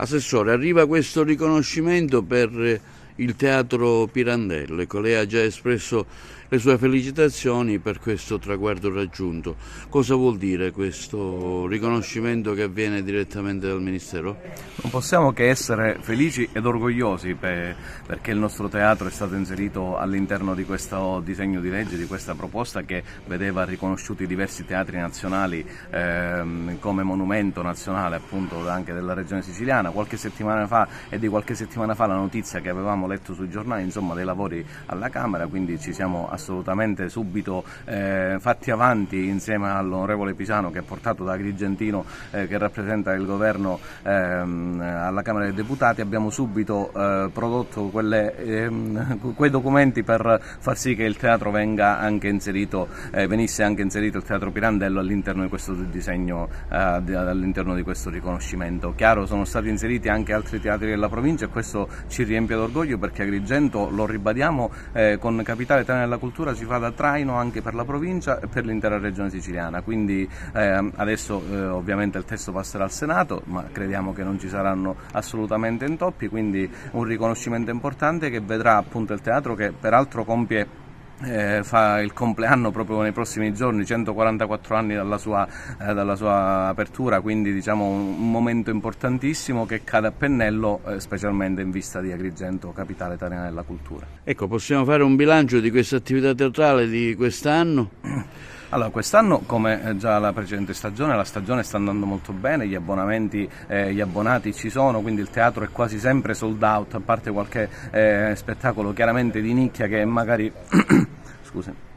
Assessore, arriva questo riconoscimento per il Teatro Pirandello, ecco, lei ha già espresso le sue felicitazioni per questo traguardo raggiunto. Cosa vuol dire questo riconoscimento che avviene direttamente dal Ministero? Non possiamo che essere felici ed orgogliosi per, perché il nostro teatro è stato inserito all'interno di questo disegno di legge, di questa proposta che vedeva riconosciuti diversi teatri nazionali ehm, come monumento nazionale appunto anche della regione siciliana. Qualche settimana fa e di qualche settimana fa la notizia che avevamo letto sui giornali insomma dei lavori alla Camera, quindi ci siamo assolutamente subito eh, fatti avanti insieme all'onorevole Pisano che ha portato da Agrigentino eh, che rappresenta il governo ehm, alla Camera dei Deputati, abbiamo subito eh, prodotto quelle, ehm, quei documenti per far sì che il teatro venga anche inserito, eh, venisse anche inserito il teatro Pirandello all'interno di questo disegno, eh, all'interno di questo riconoscimento. Chiaro, sono stati inseriti anche altri teatri della provincia e questo ci riempie d'orgoglio perché Agrigento, lo ribadiamo, eh, con Capitale Italiana della Cultura ci fa da traino anche per la provincia e per l'intera regione siciliana, quindi eh, adesso eh, ovviamente il testo passerà al Senato, ma crediamo che non ci saranno assolutamente intoppi, quindi un riconoscimento importante che vedrà appunto il teatro che peraltro compie eh, fa il compleanno proprio nei prossimi giorni, 144 anni dalla sua, eh, dalla sua apertura, quindi diciamo un, momento importantissimo che cade a pennello eh, specialmente in vista di Agrigento, capitale italiana della cultura. Ecco, possiamo fare un bilancio di questa attività teatrale di quest'anno? Allora, quest'anno, come eh, già la precedente stagione, la stagione sta andando molto bene, gli abbonamenti, eh, gli abbonati ci sono, quindi il teatro è quasi sempre sold out, a parte qualche eh, spettacolo chiaramente di nicchia che magari... scusi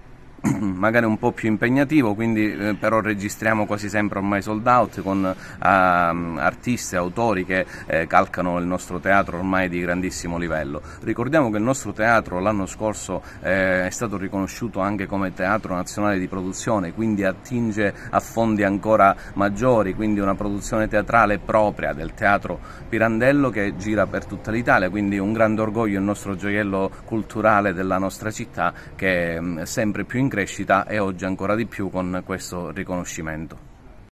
magari un po' più impegnativo, quindi eh, però registriamo quasi sempre ormai sold out con eh, artisti autori che eh, calcano il nostro teatro ormai di grandissimo livello. Ricordiamo che il nostro teatro l'anno scorso eh, è stato riconosciuto anche come teatro nazionale di produzione, quindi attinge a fondi ancora maggiori, quindi una produzione teatrale propria del teatro Pirandello che gira per tutta l'Italia, quindi un grande orgoglio il nostro gioiello culturale della nostra città che è sempre più in crescita e oggi ancora di più con questo riconoscimento.